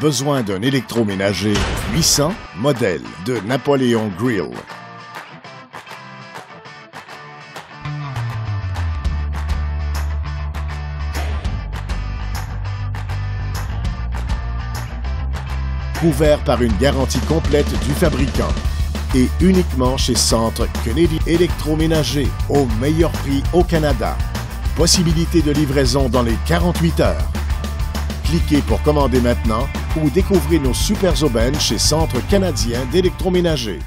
Besoin d'un électroménager puissant? Modèle de Napoléon Grill. Couvert par une garantie complète du fabricant et uniquement chez Centre Kennedy Électroménager au meilleur prix au Canada. Possibilité de livraison dans les 48 heures. Cliquez pour commander maintenant ou découvrez nos super aubaines chez Centre canadien d'électroménager.